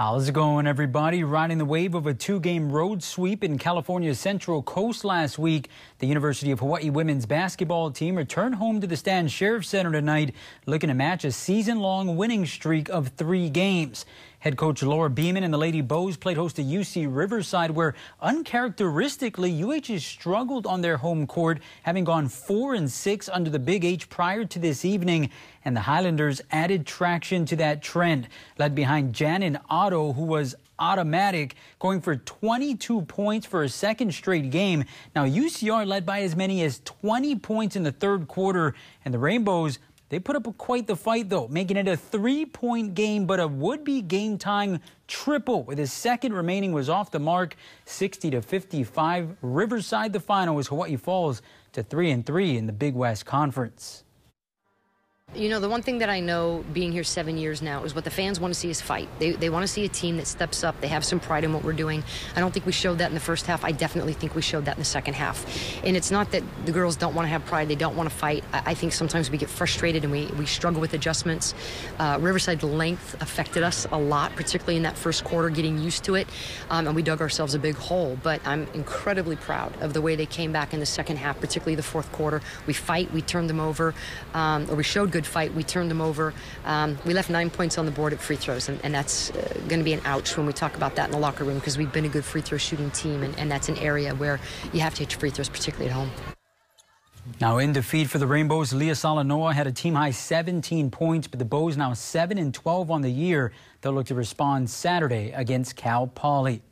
How's it going, everybody? Riding the wave of a two-game road sweep in California's Central Coast last week, the University of Hawaii women's basketball team returned home to the Stan Sheriff Center tonight, looking to match a season-long winning streak of three games. Head coach Laura Beeman and the Lady Bows played host to UC Riverside, where uncharacteristically UH struggled on their home court, having gone four and six under the Big H prior to this evening, and the Highlanders added traction to that trend, led behind Jannon Otto, who was automatic, going for 22 points for a second straight game. Now UCR led by as many as 20 points in the third quarter, and the Rainbows they put up quite the fight, though, making it a three-point game, but a would-be game-tying triple with his second remaining was off the mark, 60 to 55. Riverside, the final, as Hawaii falls to 3 and 3 in the Big West Conference. You know, the one thing that I know being here seven years now is what the fans want to see is fight. They, they want to see a team that steps up. They have some pride in what we're doing. I don't think we showed that in the first half. I definitely think we showed that in the second half. And it's not that the girls don't want to have pride. They don't want to fight. I, I think sometimes we get frustrated and we, we struggle with adjustments. Uh, Riverside length affected us a lot, particularly in that first quarter, getting used to it. Um, and we dug ourselves a big hole. But I'm incredibly proud of the way they came back in the second half, particularly the fourth quarter. We fight. We turned them over. Um, or we showed good good fight. We turned them over. Um, we left nine points on the board at free throws, and, and that's uh, going to be an ouch when we talk about that in the locker room because we've been a good free throw shooting team, and, and that's an area where you have to hit free throws, particularly at home. Now in defeat for the Rainbows, Leah Salanoa had a team high 17 points, but the Bows now 7 and 12 on the year. They'll look to respond Saturday against Cal Poly.